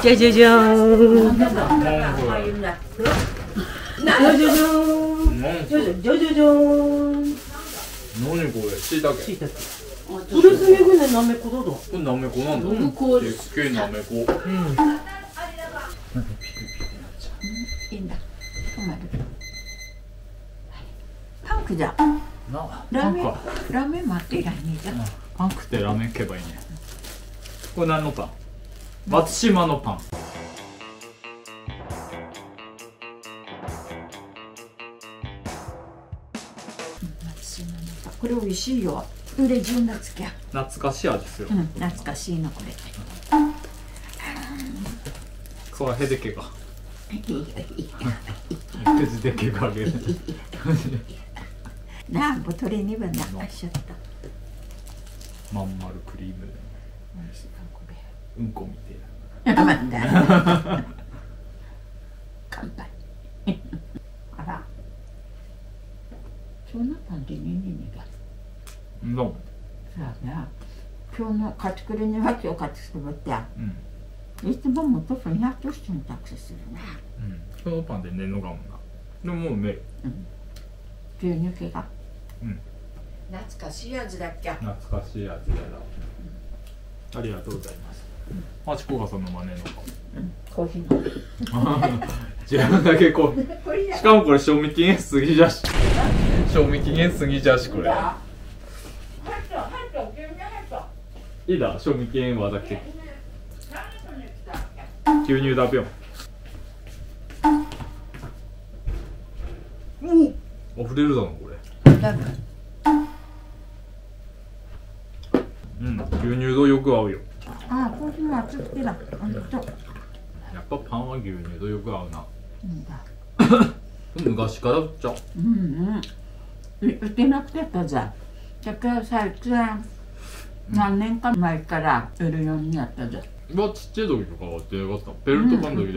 じゃじゃじゃーん。じゃじゃじゃーん。じゃじゃじゃーん。何これ、しいたけ。うる。すぎぐね、なめこだぞ。これなめこなんだ。う。でっけえなめこ。うん。いいんだ。パンクじゃ。な、ラメ。ラメ待ってらんねえじゃん。パンクってラメけばいいね。これ何のパン？松島のパン。これ美味しいよ。売れ順だつきゃ。懐かしい味する。うん、懐かしいのこれ。それはへでけが。いいよいいよ。へずでけがあげるなあ、ボトルにはなあしちゃった。まん丸クリーム美味しいうんこみてれ。なんだ。乾杯。あら。そんな感じににが。えなどさあな。今日の勝ちくれには今日勝ちくれって。うんいつももっとふにゃっとしてみたくするな。うんそのパンで寝んのかもなでももううめえ牛乳系が。うん懐かしい味だっけ。懐かしい味だありがとうございますマチコがその真似のかコーヒーの。自分だけこう。しかもこれ賞味期限過ぎじゃし。賞味期限過ぎじゃしこれ。いいだ賞味期限はだけ。牛乳だぴょん。お溢れるだろこれ。うん牛乳とよく合うよあ、コーヒーは熱くてだ。ほんと。やっぱパンは牛乳とよく合うなうんだ。昔から売っちゃううんうん。売ってなくてたじゃん。だから最近何年か前から売るようになったじゃん。うわちっちゃい時とかは売ってなかったベルトパンの時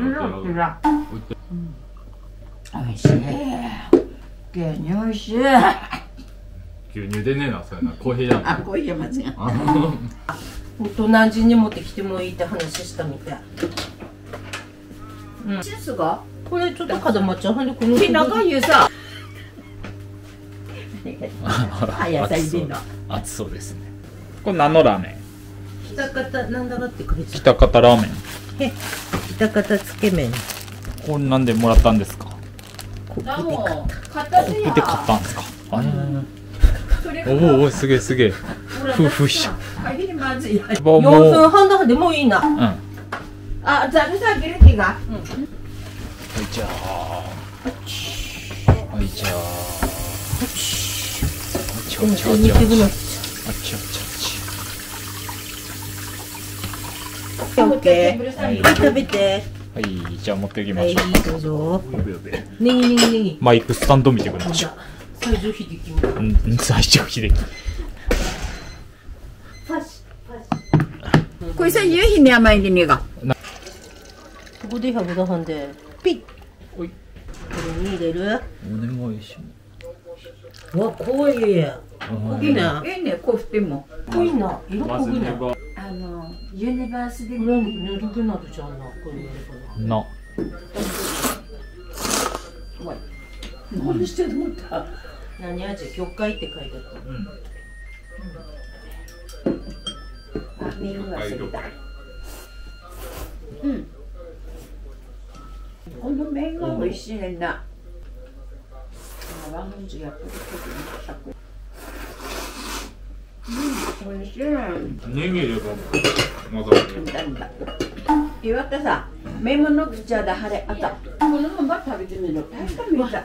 だったうん美味しい。牛乳美味しい。牛乳でねえなそれなコーヒーじゃあ、んコーヒーはまずい。大人人に持ってきてもいいって話したみたい。うん。チーズが？これちょっと固まっちゃう。ほんでこの。ひながゆさ。あ、野菜入れんの。熱そうですねこれ何のラーメン？北方なんだかってくれちゃ北方ラーメンう。北方つけ麺。これなんでもらったんですか？こあ、もう、買ったし見て買ったんですか？あおおおすげえすげえふうふうしゃ限りまずい。もう4分半だでもいいな。うんはあ、ざるさ、ギルティが。いじゃあはいじゃああちょうん、ちょちょこんにちは。あちょちオッケー。はい、食べて。ょはいじゃあ持っていきまはい、しょうどうぞ。ネギネギネギ。マイクスタンド見てください最上秀樹も。うん最長秀樹これさ、夕日に甘いにが。ここで100度半で。ピッ。おいこれに入れる？おねもいしうわ、濃い。濃いな。いいね、こうしても。濃いな。色濃いな。こあの、ユニバースでれぬるくなるじゃんな。これやればな。な何してるんだ何味？魚介って書いてあった。あ、見る忘れた。うん。この麺が美味しいねんな。あワンズやっぱりちょっとうん、美味しい。ネギ入ればまだなんだ。岩田さん、麺ものくちゃだはれあった。このまま食べてみる。確か。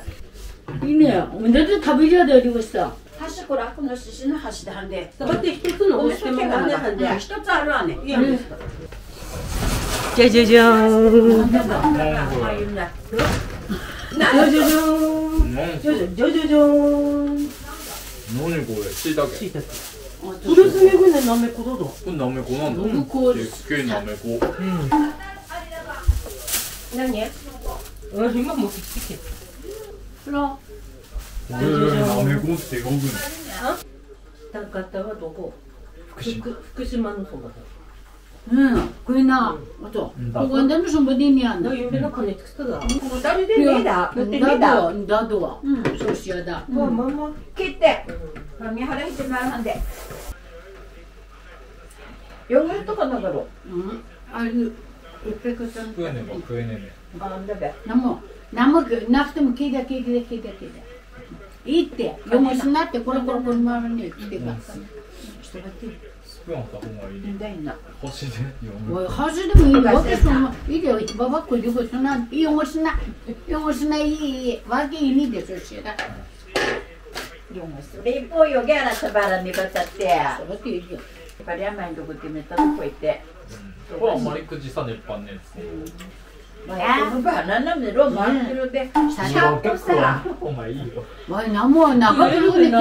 いいね。おめでとう食べじゃでありました。箸これこの獅子の箸ではんで。だって一つのお店もがね、ねはんで。一つあるわね。いや、じゃじゃじゃーん。じゃ。じゃじゃーん。何じゃじゃじゃーん。何これしいたけしいたけ。それすめぐねなめこだど。これなめこなんだうんこでっけえなめこうん。何？うん、今持ってきて。ほら、えー、なめこって動くの北方はどこ？福島福福島のそばだ。うん、これな、 맞아. 나- 그거 무슨 뭐디냐? 너 유미가 커넥트다. 二人でねえだ塗ってねえだ 나도 나도. 응. 소시하다. 뭐 뭐뭐. 切って髪腹してならんでヨーグルトかながろ 응. 아니 이렇게거든. 食えねば食えねあんだべ 나무 나무 그 나프면 기다 기다 기다 기다. いいってよもしなってこれこれこれ回るねってかスプーンあった方がいいだいな。箸で。箸でもいいわけそのいいよ。ばばっこりこそな。汚しな。汚しない。わけいいでしょしらそれ一方よげあなたばらにばたって。やっぱり甘いとこってめったとこ行てこれあんまり口さねっぱねナメロンマンルでち結ゃんと構さお前いいよ 뭐 나무 나가 그러고 있어.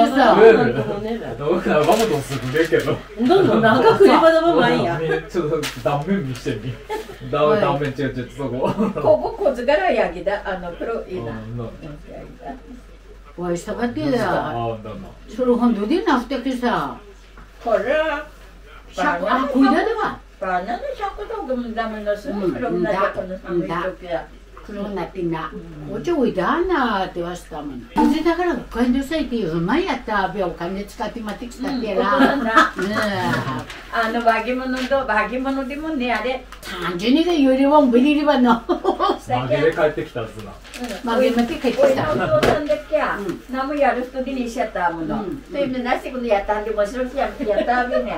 え 너 내라. どうかわざとすぐれけど 너 나가 그리 받아 봐 마이야. ちょっと断面見してみ断はい断面違う違うそこここ小津からヤギだあの黒いなうんな 와 있어봤대. あだな 서로 혼도디 나프테기사. これ 샤고 아 그도 금담을넣었어 그럼 나 저는 삼일조 야. 그런 나삐나 어제 오이다나 되었다면 이제 다가라 관조사에 대 얼마였다 벼 관계 치카티 마틱 스타테라 아너 와기만도 와기만도 뭐 아래 단순히가 요리왕 무리리바 너 마기에 갈때 기다스나 마기에 갈때 기다스나 산데야 나무 야르스토디 니시았다 뭐너 또 이제 나시고 야타한테 멋스럽게 야타하겠네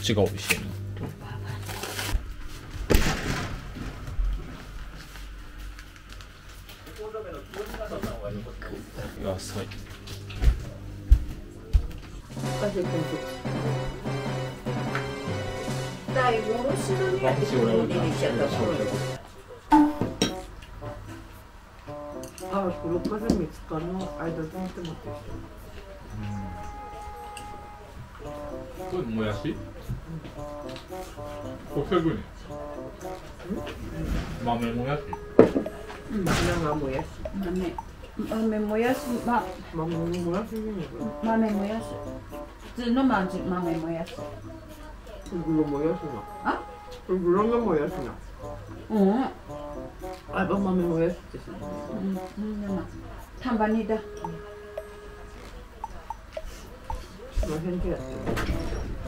っちが美味しいな。野菜。だいぶおろしのねやってくるのでにしちゃったの,これもやし？500円豆もやし？う、もやし豆もやし、豆もやし。豆もやし。普通のまんじ豆もやし。ふぐもやしな。あ？ふぐろもやしな。うん。あ豆もやしってしうん、みんなま、たんにだ、うん 그런 생.